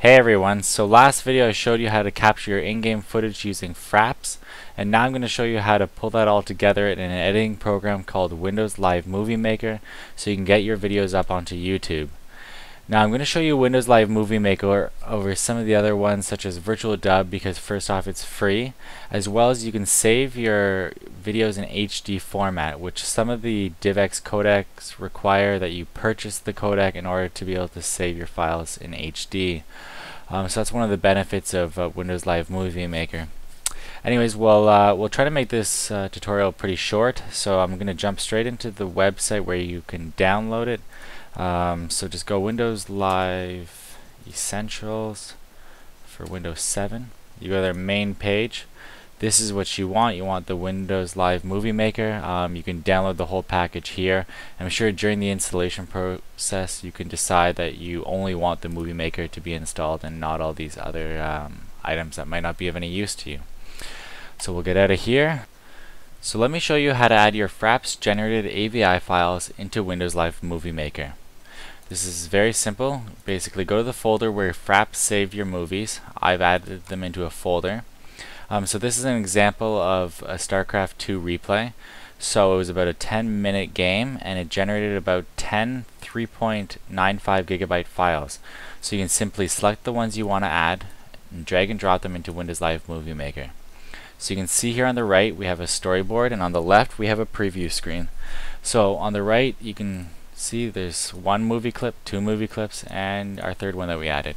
Hey everyone, so last video I showed you how to capture your in-game footage using Fraps and now I'm going to show you how to pull that all together in an editing program called Windows Live Movie Maker so you can get your videos up onto YouTube. Now I'm going to show you Windows Live Movie Maker over some of the other ones such as VirtualDub because first off it's free as well as you can save your videos in HD format which some of the DivX codecs require that you purchase the codec in order to be able to save your files in HD. Um, so that's one of the benefits of uh, Windows Live Movie Maker. Anyways, we'll, uh, we'll try to make this uh, tutorial pretty short so I'm going to jump straight into the website where you can download it. Um, so just go Windows Live Essentials for Windows 7. You go to their main page. This is what you want. You want the Windows Live Movie Maker. Um, you can download the whole package here. I'm sure during the installation process you can decide that you only want the Movie Maker to be installed and not all these other um, items that might not be of any use to you. So we'll get out of here. So let me show you how to add your Fraps generated AVI files into Windows Live Movie Maker. This is very simple. Basically go to the folder where Fraps saved your movies. I've added them into a folder. Um, so this is an example of a StarCraft 2 replay. So it was about a 10 minute game and it generated about 10 3.95 gigabyte files. So you can simply select the ones you want to add and drag and drop them into Windows Live Movie Maker. So you can see here on the right we have a storyboard and on the left we have a preview screen. So on the right you can see there's one movie clip, two movie clips, and our third one that we added.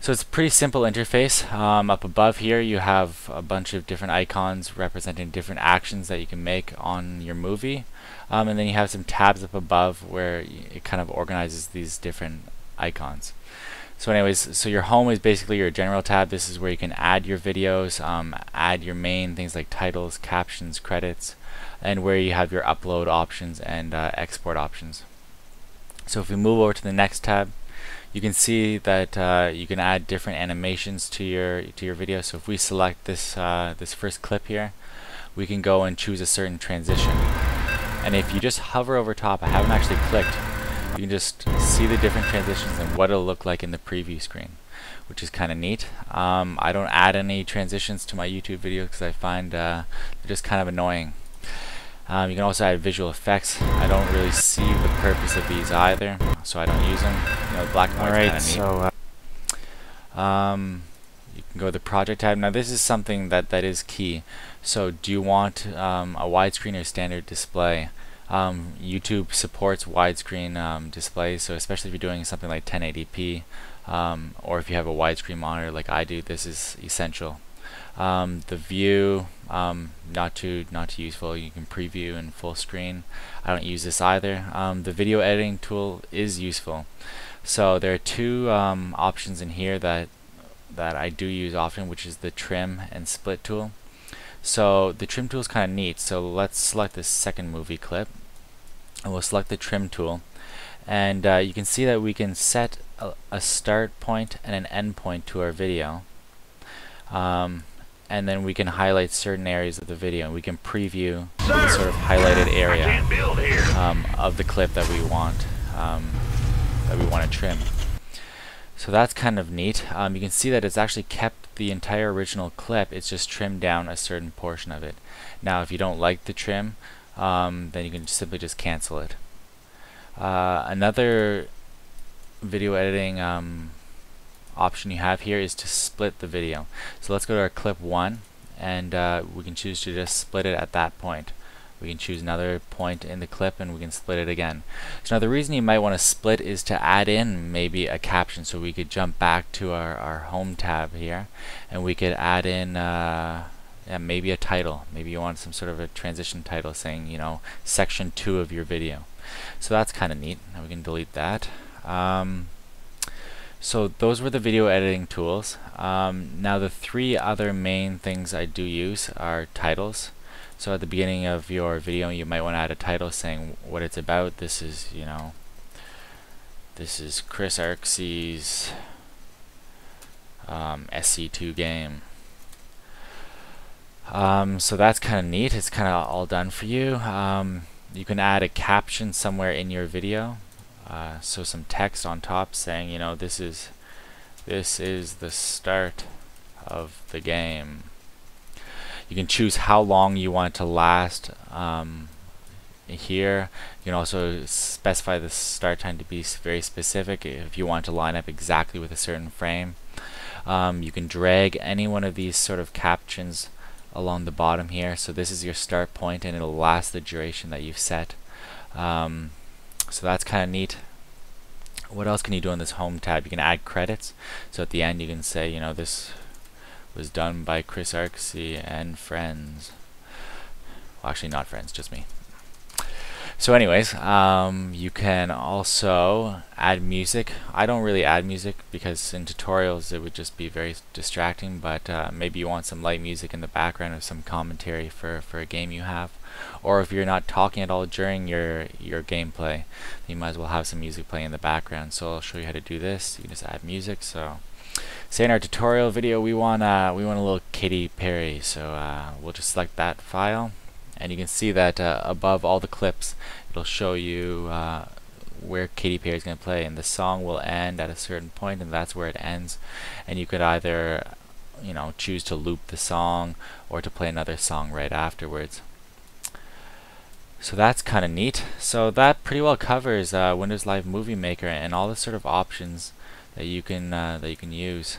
So it's a pretty simple interface. Um, up above here you have a bunch of different icons representing different actions that you can make on your movie. Um, and then you have some tabs up above where it kind of organizes these different icons. So anyways, so your home is basically your general tab. This is where you can add your videos, um, add your main things like titles, captions, credits, and where you have your upload options and uh, export options. So if we move over to the next tab, you can see that uh, you can add different animations to your to your video. So if we select this uh, this first clip here, we can go and choose a certain transition. And if you just hover over top, I haven't actually clicked, you can just see the different transitions and what it'll look like in the preview screen, which is kind of neat. Um, I don't add any transitions to my YouTube videos because I find uh, they're just kind of annoying. Um, you can also add visual effects. I don't really see the purpose of these either, so I don't use them. You know, black and white kind of neat. So, uh, um, you can go to the project tab. Now this is something that, that is key. So do you want um, a widescreen or standard display? Um, YouTube supports widescreen um, displays, so especially if you're doing something like 1080p, um, or if you have a widescreen monitor like I do, this is essential. Um, the view, um, not too not too useful. You can preview in full screen. I don't use this either. Um, the video editing tool is useful. So there are two options in here that that I do use often, which is the trim and split tool. So the trim tool is kind of neat. So let's select the second movie clip, and we'll select the trim tool, and uh, you can see that we can set a, a, start point and an end point to our video. Um, and then we can highlight certain areas of the video and we can preview Sir, the sort of highlighted area um, of the clip that we want um, that we want to trim. So that's kind of neat. Um, you can see that it's actually kept the entire original clip, it's just trimmed down a certain portion of it. Now if you don't like the trim, um, then you can simply just cancel it. Uh, another video editing um, option you have here is to split the video. So let's go to our clip 1 and uh, we can choose to just split it at that point. We can choose another point in the clip and we can split it again. So now the reason you might want to split is to add in maybe a caption so we could jump back to our, our home tab here and we could add in uh, yeah, maybe a title. Maybe you want some sort of a transition title saying, you know, section 2 of your video. So that's kind of neat. Now we can delete that. Um, so those were the video editing tools. Um, now the three other main things I do use are titles. So at the beginning of your video you might want to add a title saying what it's about. This is, you know, this is Chris Arksey's um, SC2 game. Um, so that's kind of neat. It's kind of all done for you. Um, you can add a caption somewhere in your video. Uh, so some text on top saying, you know, this is this is the start of the game. You can choose how long you want it to last. Um, here you can also specify the start time to be very specific if you want to line up exactly with a certain frame. Um, you can drag any one of these sort of captions along the bottom here. So this is your start point and it'll last the duration that you've set. Um, so that's kind of neat. What else can you do on this home tab? You can add credits. So at the end you can say, you know, this was done by Chris Arksey and friends. Well, actually not friends, just me. So anyways, um, you can also add music. I don't really add music because in tutorials it would just be very distracting, but uh, maybe you want some light music in the background or some commentary for, for a game you have. Or if you're not talking at all during your, your gameplay, you might as well have some music playing in the background. So I'll show you how to do this. You just add music. So say in our tutorial video we want, uh, we want a little Katy Perry, so uh, we'll just select that file and you can see that uh, above all the clips it'll show you uh, where Katy Perry is going to play. And the song will end at a certain point and that's where it ends. And you could either you know choose to loop the song or to play another song right afterwards. So that's kind of neat. So that pretty well covers uh, Windows Live Movie Maker and all the sort of options that you can uh, that you can use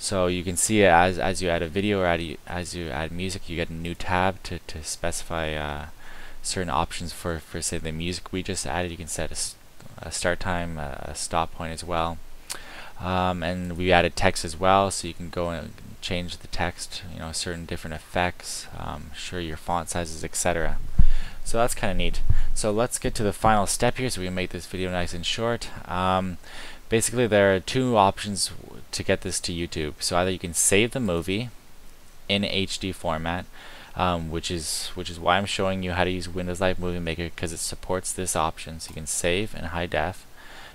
so you can see as as you add a video or add, as you add music, you get a new tab to to specify uh, certain options for for say the music we just added. You can set a, a start time, a, stop point as well, um, and we added text as well, so you can go and change the text, you know, certain different effects, um, sure your font sizes, etc. So that's kind of neat. So let's get to the final step here so we can make this video nice and short. Um, basically there are two options to get this to YouTube. So either you can save the movie in HD format, um, which is which is why I'm showing you how to use Windows Live Movie Maker because it supports this option. So you can save in high def.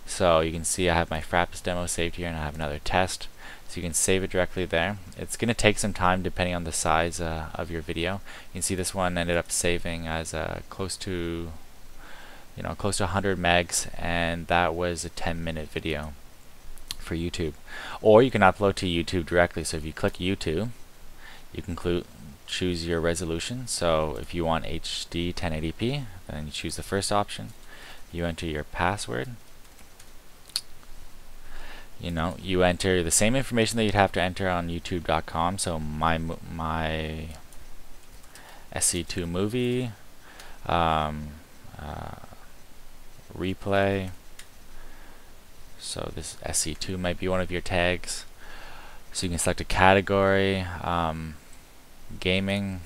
So you can see I have my Fraps demo saved here and I have another test. So you can save it directly there. It's going to take some time depending on the size uh, of your video. You can see this one ended up saving as uh, close to you know, close to 100 megs, and that was a 10 minute video for YouTube. Or you can upload to YouTube directly. So if you click YouTube, you can choose your resolution. So if you want HD 1080p, then you choose the first option. You enter your password. You know, you enter the same information that you'd have to enter on YouTube.com. So my my SC2 movie. Um, uh, replay. So this SC2 might be one of your tags. So you can select a category, um, gaming,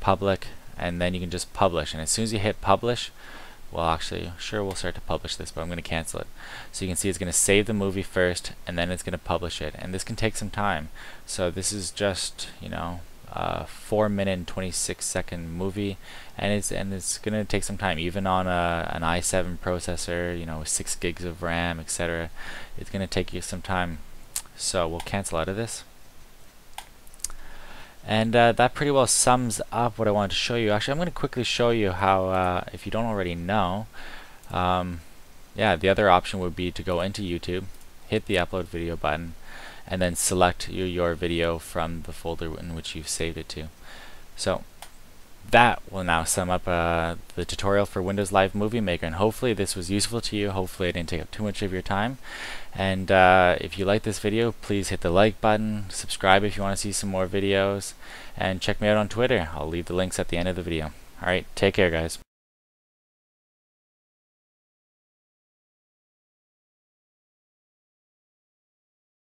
public, and then you can just publish. And as soon as you hit publish, well actually, sure we'll start to publish this, but I'm going to cancel it. So you can see it's going to save the movie first, and then it's going to publish it. And this can take some time. So this is just, you know, uh, 4 minute and 26 second movie and it's and it's gonna take some time. Even on a, an i7 processor you know with 6 gigs of RAM etc it's gonna take you some time. So we'll cancel out of this. And uh, that pretty well sums up what I wanted to show you. Actually I'm gonna quickly show you how uh, if you don't already know um, yeah the other option would be to go into YouTube hit the upload video button and then select your, your video from the folder in which you've saved it to. So that will now sum up uh, the tutorial for Windows Live Movie Maker and hopefully this was useful to you. Hopefully it didn't take up too much of your time. And uh, if you like this video, please hit the like button, subscribe if you want to see some more videos, and check me out on Twitter. I'll leave the links at the end of the video. Alright, take care guys.